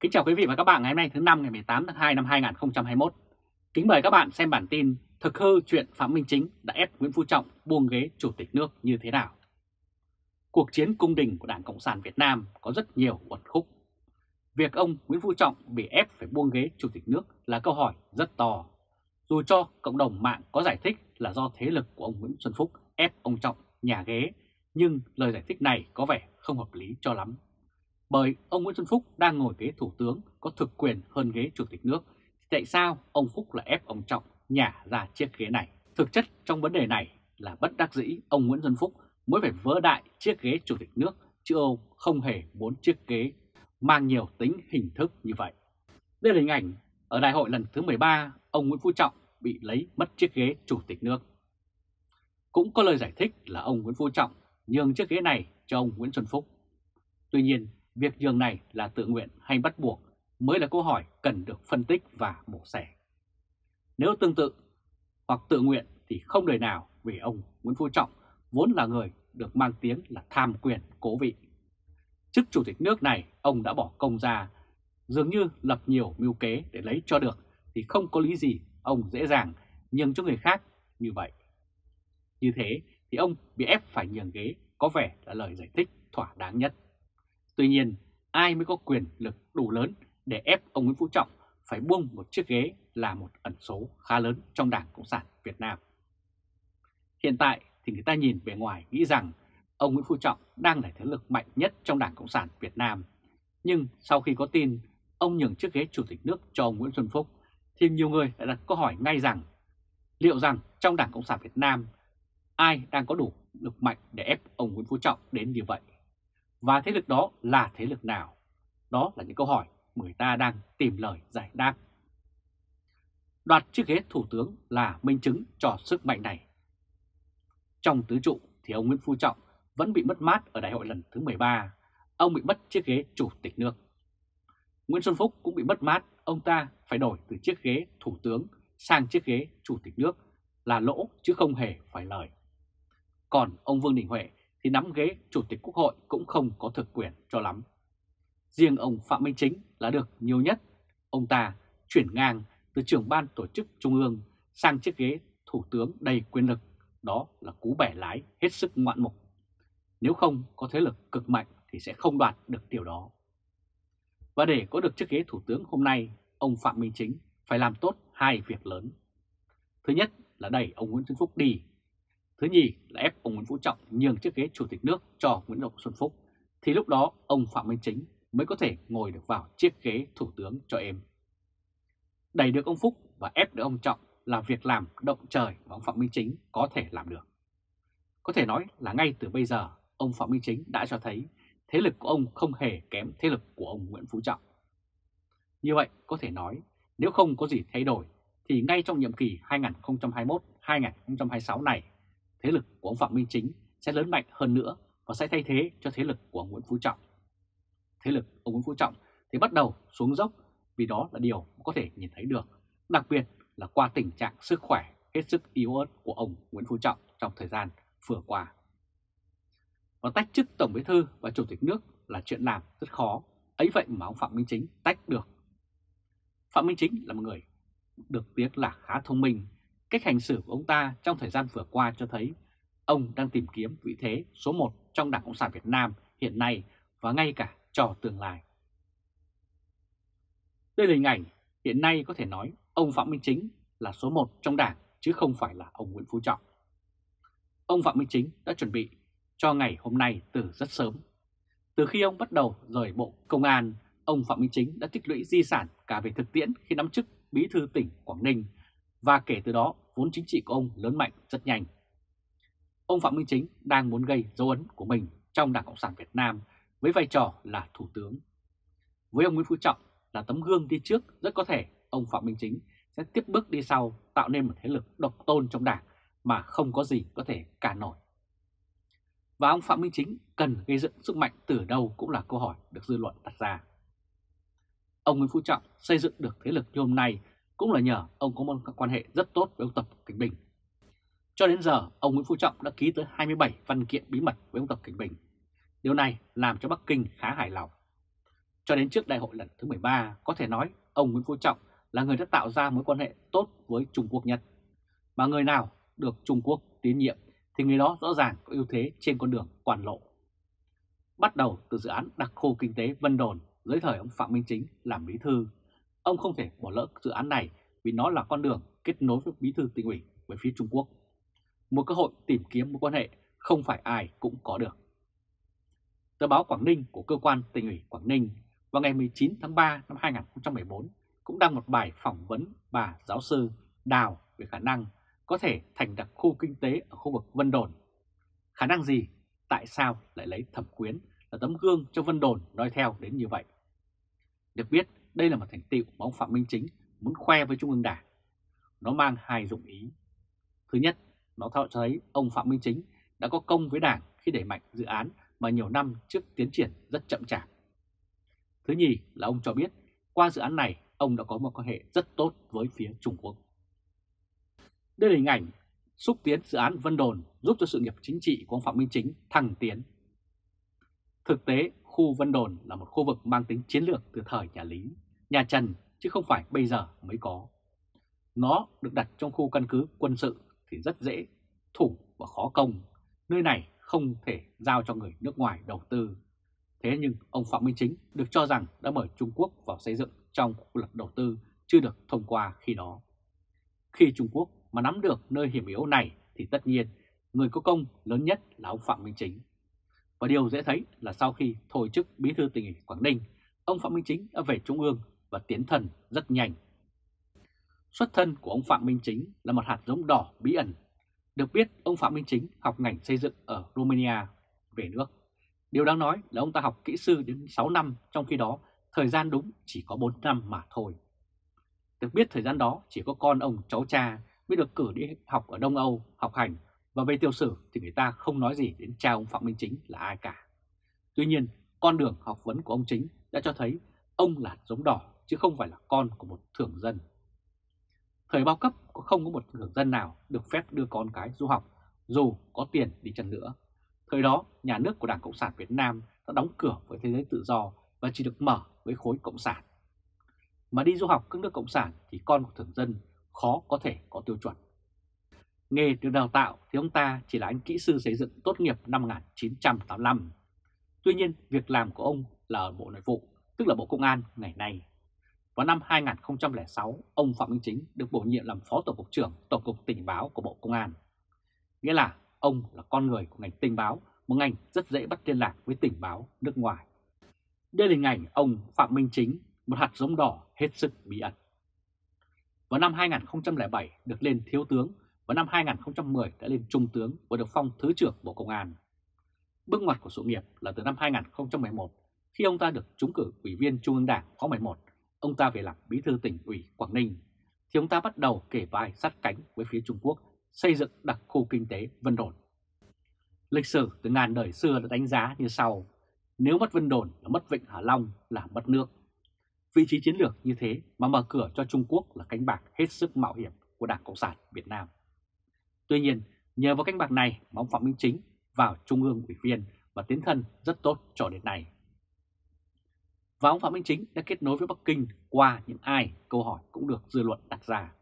Kính chào quý vị và các bạn ngày hôm nay thứ năm ngày 18 tháng 2 năm 2021. Kính mời các bạn xem bản tin thực hư chuyện Phạm Minh Chính đã ép Nguyễn Phú Trọng buông ghế chủ tịch nước như thế nào. Cuộc chiến cung đình của Đảng Cộng sản Việt Nam có rất nhiều uẩn khúc. Việc ông Nguyễn Phú Trọng bị ép phải buông ghế chủ tịch nước là câu hỏi rất to. Dù cho cộng đồng mạng có giải thích là do thế lực của ông Nguyễn Xuân Phúc ép ông Trọng nhà ghế, nhưng lời giải thích này có vẻ không hợp lý cho lắm bởi ông Nguyễn Xuân Phúc đang ngồi ghế thủ tướng có thực quyền hơn ghế chủ tịch nước, thì tại sao ông Phúc lại ép ông Trọng nhả ra chiếc ghế này? Thực chất trong vấn đề này là bất đắc dĩ ông Nguyễn Xuân Phúc mới phải vỡ đại chiếc ghế chủ tịch nước, chứ ông không hề muốn chiếc ghế mang nhiều tính hình thức như vậy. Đây là hình ảnh ở đại hội lần thứ 13, ông Nguyễn Phú Trọng bị lấy mất chiếc ghế chủ tịch nước. Cũng có lời giải thích là ông Nguyễn Phú Trọng nhường chiếc ghế này cho ông Nguyễn Xuân Phúc. Tuy nhiên, việc nhường này là tự nguyện hay bắt buộc mới là câu hỏi cần được phân tích và mổ xẻ. Nếu tương tự hoặc tự nguyện thì không đời nào vì ông Nguyễn Phú Trọng vốn là người được mang tiếng là tham quyền cố vị. Chức chủ tịch nước này ông đã bỏ công ra, dường như lập nhiều mưu kế để lấy cho được thì không có lý gì ông dễ dàng nhường cho người khác như vậy. Như thế thì ông bị ép phải nhường ghế có vẻ là lời giải thích thỏa đáng nhất. Tuy nhiên, ai mới có quyền lực đủ lớn để ép ông Nguyễn Phú Trọng phải buông một chiếc ghế là một ẩn số khá lớn trong Đảng Cộng sản Việt Nam. Hiện tại thì người ta nhìn bề ngoài nghĩ rằng ông Nguyễn Phú Trọng đang là thế lực mạnh nhất trong Đảng Cộng sản Việt Nam. Nhưng sau khi có tin ông nhường chiếc ghế chủ tịch nước cho ông Nguyễn Xuân Phúc, thì nhiều người đã đặt câu hỏi ngay rằng liệu rằng trong Đảng Cộng sản Việt Nam ai đang có đủ lực mạnh để ép ông Nguyễn Phú Trọng đến như vậy? Và thế lực đó là thế lực nào? Đó là những câu hỏi người ta đang tìm lời giải đáp. Đoạt chiếc ghế thủ tướng là minh chứng cho sức mạnh này. Trong tứ trụ thì ông Nguyễn Phú Trọng vẫn bị mất mát ở đại hội lần thứ 13. Ông bị mất chiếc ghế chủ tịch nước. Nguyễn Xuân Phúc cũng bị mất mát, ông ta phải đổi từ chiếc ghế thủ tướng sang chiếc ghế chủ tịch nước là lỗ chứ không hề phải lời. Còn ông Vương Đình Huệ thì nắm ghế Chủ tịch Quốc hội cũng không có thực quyền cho lắm. Riêng ông Phạm Minh Chính là được nhiều nhất. Ông ta chuyển ngang từ trưởng ban tổ chức Trung ương sang chiếc ghế Thủ tướng đầy quyền lực. Đó là cú bẻ lái hết sức ngoạn mục. Nếu không có thế lực cực mạnh thì sẽ không đoạt được điều đó. Và để có được chiếc ghế Thủ tướng hôm nay, ông Phạm Minh Chính phải làm tốt hai việc lớn. Thứ nhất là đẩy ông Nguyễn Xuân Phúc đi Thứ nhì là ép ông Nguyễn Phú Trọng nhường chiếc ghế chủ tịch nước cho Nguyễn Ngọc Xuân Phúc, thì lúc đó ông Phạm Minh Chính mới có thể ngồi được vào chiếc ghế thủ tướng cho em. Đẩy được ông Phúc và ép được ông Trọng là việc làm động trời mà ông Phạm Minh Chính có thể làm được. Có thể nói là ngay từ bây giờ, ông Phạm Minh Chính đã cho thấy thế lực của ông không hề kém thế lực của ông Nguyễn Phú Trọng. Như vậy, có thể nói, nếu không có gì thay đổi, thì ngay trong nhiệm kỳ 2021-2026 này, thế lực của ông Phạm Minh Chính sẽ lớn mạnh hơn nữa và sẽ thay thế cho thế lực của ông Nguyễn Phú Trọng. Thế lực ông Nguyễn Phú Trọng thì bắt đầu xuống dốc vì đó là điều có thể nhìn thấy được, đặc biệt là qua tình trạng sức khỏe hết sức yếu ớt của ông Nguyễn Phú Trọng trong thời gian vừa qua. Và tách chức Tổng Bí Thư và Chủ tịch nước là chuyện làm rất khó, ấy vậy mà ông Phạm Minh Chính tách được. Phạm Minh Chính là một người được biết là khá thông minh Cách hành xử của ông ta trong thời gian vừa qua cho thấy ông đang tìm kiếm vị thế số 1 trong Đảng Cộng sản Việt Nam hiện nay và ngay cả cho tương lai. Đây là hình ảnh hiện nay có thể nói ông Phạm Minh Chính là số 1 trong Đảng chứ không phải là ông Nguyễn Phú Trọng. Ông Phạm Minh Chính đã chuẩn bị cho ngày hôm nay từ rất sớm. Từ khi ông bắt đầu rời Bộ Công an, ông Phạm Minh Chính đã tích lũy di sản cả về thực tiễn khi nắm chức Bí thư tỉnh Quảng Ninh và kể từ đó vốn chính trị của ông lớn mạnh rất nhanh. Ông Phạm Minh Chính đang muốn gây dấu ấn của mình trong Đảng Cộng sản Việt Nam với vai trò là Thủ tướng. Với ông Nguyễn Phú Trọng là tấm gương đi trước, rất có thể ông Phạm Minh Chính sẽ tiếp bước đi sau tạo nên một thế lực độc tôn trong đảng mà không có gì có thể cản nổi. Và ông Phạm Minh Chính cần gây dựng sức mạnh từ đâu cũng là câu hỏi được dư luận đặt ra. Ông Nguyễn Phú Trọng xây dựng được thế lực như hôm nay cũng là nhờ ông có một quan hệ rất tốt với ông Tập Cảnh Bình. Cho đến giờ, ông Nguyễn Phú Trọng đã ký tới 27 văn kiện bí mật với ông Tập Cảnh Bình. Điều này làm cho Bắc Kinh khá hài lòng. Cho đến trước đại hội lần thứ 13, có thể nói ông Nguyễn Phú Trọng là người đã tạo ra mối quan hệ tốt với Trung Quốc nhất. Mà người nào được Trung Quốc tín nhiệm thì người đó rõ ràng có ưu thế trên con đường quan lộ. Bắt đầu từ dự án đặc khu kinh tế Vân Đồn dưới thời ông Phạm Minh Chính làm bí thư, ông không thể bỏ lỡ dự án này vì nó là con đường kết nối với bí thư tỉnh ủy với phía Trung Quốc. Một cơ hội tìm kiếm mối quan hệ không phải ai cũng có được. Tờ báo Quảng Ninh của cơ quan tỉnh ủy Quảng Ninh vào ngày 19 tháng 3 năm 2014 cũng đăng một bài phỏng vấn bà giáo sư Đào về khả năng có thể thành đặc khu kinh tế ở khu vực Vân Đồn. Khả năng gì? Tại sao lại lấy thẩm quyến là tấm gương cho Vân Đồn nói theo đến như vậy? Được biết, đây là một thành tựu mà ông Phạm Minh Chính muốn khoe với Trung ương Đảng. Nó mang hai dụng ý. Thứ nhất, nó cho thấy ông Phạm Minh Chính đã có công với Đảng khi đẩy mạnh dự án mà nhiều năm trước tiến triển rất chậm chạp. Thứ nhì là ông cho biết qua dự án này ông đã có một quan hệ rất tốt với phía Trung Quốc. Đây là hình ảnh xúc tiến dự án Vân Đồn giúp cho sự nghiệp chính trị của ông Phạm Minh Chính thăng tiến. Thực tế, khu Vân Đồn là một khu vực mang tính chiến lược từ thời nhà Lý, nhà Trần chứ không phải bây giờ mới có. Nó được đặt trong khu căn cứ quân sự thì rất dễ thủ và khó công. Nơi này không thể giao cho người nước ngoài đầu tư. Thế nhưng ông Phạm Minh Chính được cho rằng đã mời Trung Quốc vào xây dựng trong luật đầu tư chưa được thông qua khi đó. Khi Trung Quốc mà nắm được nơi hiểm yếu này thì tất nhiên người có công lớn nhất là ông Phạm Minh Chính. Và điều dễ thấy là sau khi thôi chức bí thư tỉnh ủy Quảng Ninh, ông Phạm Minh Chính đã về Trung ương và tiến thần rất nhanh. Xuất thân của ông Phạm Minh Chính là một hạt giống đỏ bí ẩn. Được biết ông Phạm Minh Chính học ngành xây dựng ở Romania về nước. Điều đáng nói là ông ta học kỹ sư đến 6 năm, trong khi đó thời gian đúng chỉ có 4 năm mà thôi. Được biết thời gian đó chỉ có con ông cháu cha mới được cử đi học ở Đông Âu, học hành và về tiêu sử thì người ta không nói gì đến cha ông Phạm Minh Chính là ai cả. Tuy nhiên, con đường học vấn của ông Chính đã cho thấy ông là giống đỏ chứ không phải là con của một thường dân. Thời bao cấp có không có một thường dân nào được phép đưa con cái du học dù có tiền đi chăng nữa. Thời đó, nhà nước của Đảng Cộng sản Việt Nam đã đóng cửa với thế giới tự do và chỉ được mở với khối Cộng sản. Mà đi du học các nước Cộng sản thì con của thường dân khó có thể có tiêu chuẩn. Nghề được đào tạo thì ông ta chỉ là anh kỹ sư xây dựng tốt nghiệp năm 1985. Tuy nhiên, việc làm của ông là ở Bộ Nội vụ, tức là Bộ Công an ngày nay. Vào năm 2006, ông Phạm Minh Chính được bổ nhiệm làm Phó Tổng cục trưởng Tổng cục Tình báo của Bộ Công an. Nghĩa là ông là con người của ngành tình báo, một ngành rất dễ bắt liên lạc với tình báo nước ngoài. Đây là hình ảnh ông Phạm Minh Chính, một hạt giống đỏ hết sức bí ẩn. Vào năm 2007 được lên thiếu tướng, và năm 2010 đã lên trung tướng và được phong Thứ trưởng Bộ Công an. Bước ngoặt của sự nghiệp là từ năm 2011, khi ông ta được trúng cử Ủy viên Trung ương Đảng khóa 11, ông ta về làm Bí thư tỉnh ủy Quảng Ninh, thì ông ta bắt đầu kể vai sát cánh với phía Trung Quốc xây dựng đặc khu kinh tế Vân Đồn. Lịch sử từ ngàn đời xưa đã đánh giá như sau, nếu mất Vân Đồn là mất Vịnh Hạ Long là mất nước. Vị trí chiến lược như thế mà mở cửa cho Trung Quốc là cánh bạc hết sức mạo hiểm của Đảng Cộng sản Việt Nam. Tuy nhiên, nhờ vào cánh bạc này mà ông Phạm Minh Chính vào Trung ương ủy viên và tiến thân rất tốt cho đến nay. Và ông Phạm Minh Chính đã kết nối với Bắc Kinh qua những ai câu hỏi cũng được dư luận đặt ra.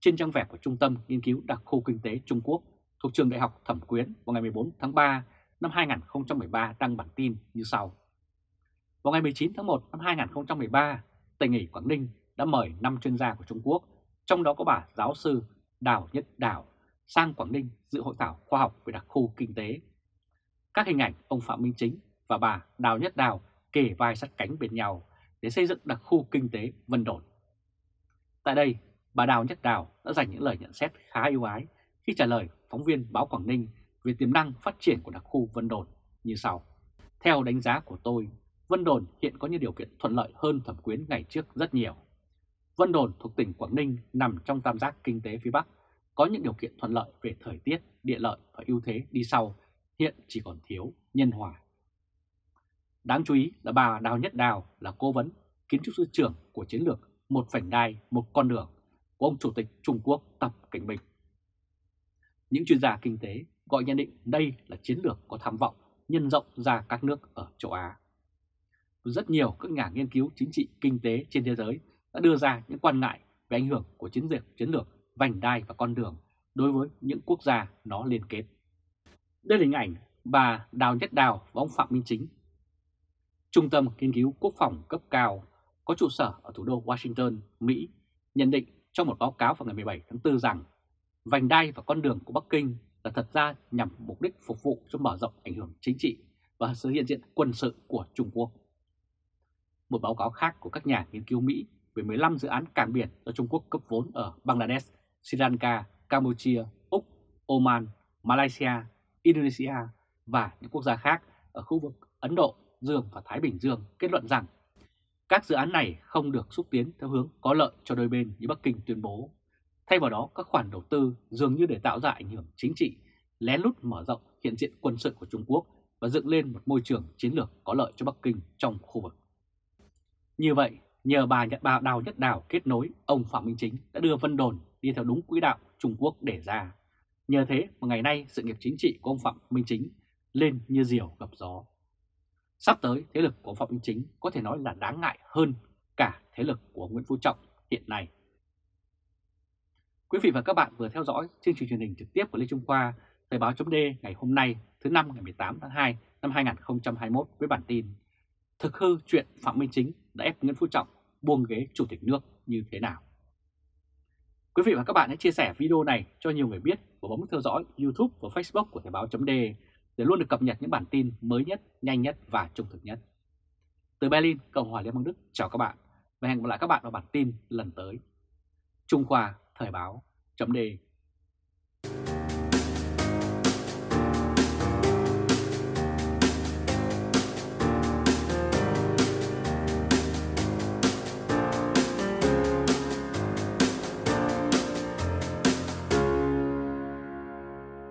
Trên trang web của Trung tâm Nghiên cứu Đặc khu Kinh tế Trung Quốc thuộc trường Đại học Thẩm Quyến vào ngày 14 tháng 3 năm 2013 đăng bản tin như sau. Vào ngày 19 tháng 1 năm 2013, tỉnh ủy Quảng Ninh đã mời 5 chuyên gia của Trung Quốc, trong đó có bà giáo sư Đào Nhất Đào sang Quảng Ninh dự hội thảo khoa học về đặc khu kinh tế. Các hình ảnh ông Phạm Minh Chính và bà Đào Nhất Đào kề vai sát cánh bên nhau để xây dựng đặc khu kinh tế Vân Đồn. Tại đây, bà Đào Nhất Đào đã dành những lời nhận xét khá yêu ái khi trả lời phóng viên báo Quảng Ninh về tiềm năng phát triển của đặc khu Vân Đồn như sau. Theo đánh giá của tôi, Vân Đồn hiện có những điều kiện thuận lợi hơn thẩm quyến ngày trước rất nhiều. Vân Đồn thuộc tỉnh Quảng Ninh nằm trong tam giác kinh tế phía Bắc, có những điều kiện thuận lợi về thời tiết, địa lợi và ưu thế đi sau, hiện chỉ còn thiếu nhân hòa. Đáng chú ý là bà Đào Nhất Đào là cố vấn, kiến trúc sư trưởng của chiến lược Một Vành Đai, Một Con Đường của ông Chủ tịch Trung Quốc Tập Cảnh Bình. Những chuyên gia kinh tế gọi nhận định đây là chiến lược có tham vọng nhân rộng ra các nước ở châu Á. rất nhiều các nhà nghiên cứu chính trị kinh tế trên thế giới đã đưa ra những quan ngại về ảnh hưởng của chiến dịch chiến lược vành đai và con đường đối với những quốc gia nó liên kết. Đây là hình ảnh bà Đào Nhất Đào và ông Phạm Minh Chính. Trung tâm Nghiên cứu Quốc phòng cấp cao có trụ sở ở thủ đô Washington, Mỹ, nhận định trong một báo cáo vào ngày 17 tháng 4 rằng vành đai và con đường của Bắc Kinh là thật ra nhằm mục đích phục vụ cho mở rộng ảnh hưởng chính trị và sự hiện diện quân sự của Trung Quốc. Một báo cáo khác của các nhà nghiên cứu Mỹ về 15 dự án cảng biển do Trung Quốc cấp vốn ở Bangladesh, Sri Lanka, Campuchia, Úc, Oman, Malaysia, Indonesia và những quốc gia khác ở khu vực Ấn Độ, Dương và Thái Bình Dương kết luận rằng các dự án này không được xúc tiến theo hướng có lợi cho đôi bên như Bắc Kinh tuyên bố. Thay vào đó, các khoản đầu tư dường như để tạo ra ảnh hưởng chính trị, lén lút mở rộng hiện diện quân sự của Trung Quốc và dựng lên một môi trường chiến lược có lợi cho Bắc Kinh trong khu vực. Như vậy, nhờ bà Nhật Bà Đào Nhất Đào kết nối, ông Phạm Minh Chính đã đưa Vân Đồn đi theo đúng quỹ đạo Trung Quốc để ra. Nhờ thế mà ngày nay sự nghiệp chính trị của ông Phạm Minh Chính lên như diều gặp gió. Sắp tới thế lực của Phạm Minh Chính có thể nói là đáng ngại hơn cả thế lực của Nguyễn Phú Trọng hiện nay. Quý vị và các bạn vừa theo dõi chương trình truyền hình trực tiếp của Lê Trung Khoa, Thời báo chấm ngày hôm nay thứ năm ngày 18 tháng 2 năm 2021 với bản tin Thực hư chuyện Phạm Minh Chính đã ép Nguyễn Phú Trọng buông ghế chủ tịch nước như thế nào. Quý vị và các bạn hãy chia sẻ video này cho nhiều người biết và bấm theo dõi YouTube và Facebook của Thời báo chấm để để luôn được cập nhật những bản tin mới nhất, nhanh nhất và trung thực nhất. Từ Berlin, Cộng hòa Liên bang Đức, chào các bạn và hẹn gặp lại các bạn vào bản tin lần tới. Trung Khoa Thời báo chấm